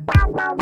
Bye.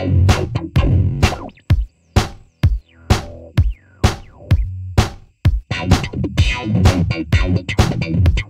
Thank you.